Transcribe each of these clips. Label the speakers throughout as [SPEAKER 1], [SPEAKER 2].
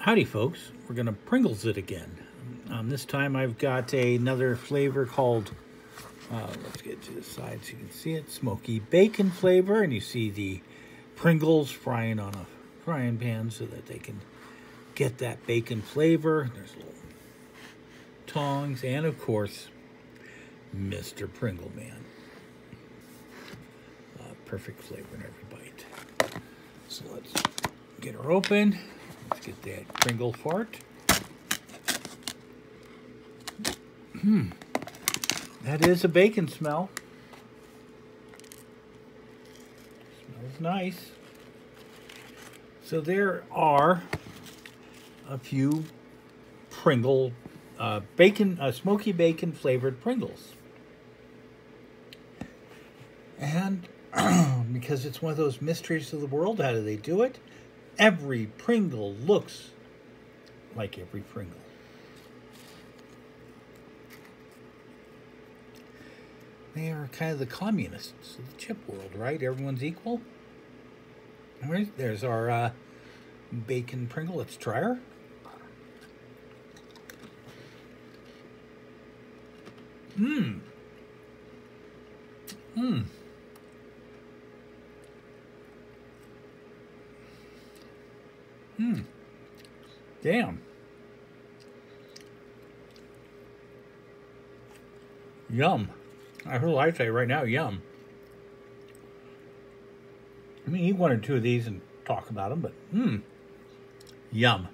[SPEAKER 1] Howdy folks, we're gonna Pringles it again. Um, this time I've got another flavor called, uh, let's get to the side so you can see it, smoky bacon flavor. And you see the Pringles frying on a frying pan so that they can get that bacon flavor. There's little tongs and of course, Mr. Pringle Man. Uh, perfect flavor in every bite. So let's get her open. Let's get that Pringle fart. Hmm. That is a bacon smell. Smells nice. So there are a few Pringle uh, bacon, uh, smoky bacon flavored Pringles. And because it's one of those mysteries of the world, how do they do it? Every Pringle looks like every Pringle. They are kind of the communists of the chip world, right? Everyone's equal. There's our uh, bacon Pringle. Let's try her. Mmm. Hmm. Damn. Yum. I heard I say right now, yum. I mean, eat one or two of these and talk about them, but hmm, yum.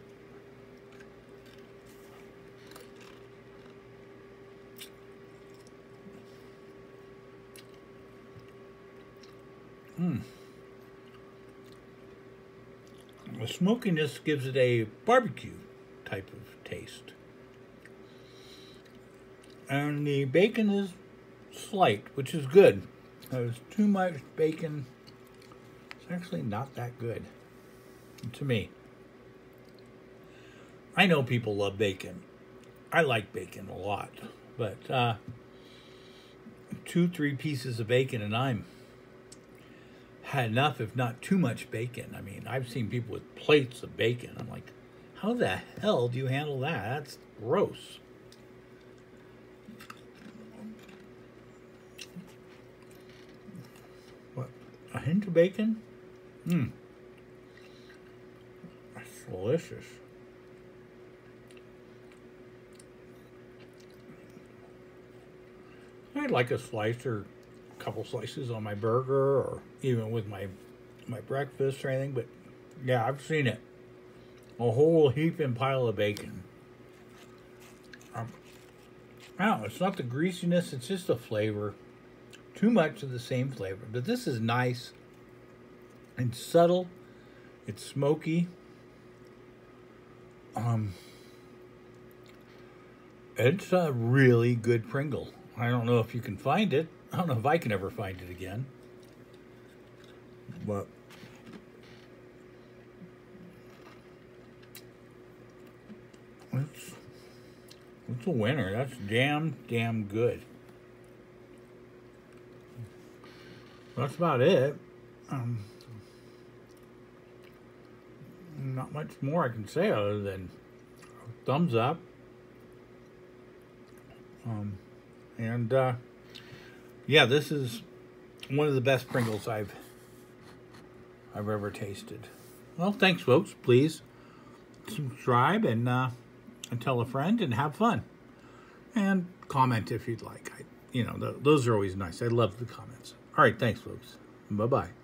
[SPEAKER 1] Hmm. The smokiness gives it a barbecue type of taste. And the bacon is slight, which is good. There's too much bacon. It's actually not that good to me. I know people love bacon. I like bacon a lot, but uh, two, three pieces of bacon and I'm had enough, if not too much bacon. I mean, I've seen people with plates of bacon. I'm like, how the hell do you handle that? That's gross. What? A hint of bacon? Mmm. That's delicious. I'd like a slice or couple slices on my burger or even with my my breakfast or anything. But yeah, I've seen it. A whole heap and pile of bacon. Um, it's not the greasiness, it's just the flavor. Too much of the same flavor. But this is nice and subtle. It's smoky. Um, it's a really good Pringle. I don't know if you can find it. I don't know if I can ever find it again. But it's, it's a winner. That's damn, damn good. That's about it. Um, not much more I can say other than thumbs up. Um, and uh, yeah, this is one of the best Pringles I've I've ever tasted. Well, thanks, folks. Please subscribe and uh, and tell a friend and have fun, and comment if you'd like. I, you know, th those are always nice. I love the comments. All right, thanks, folks. Bye bye.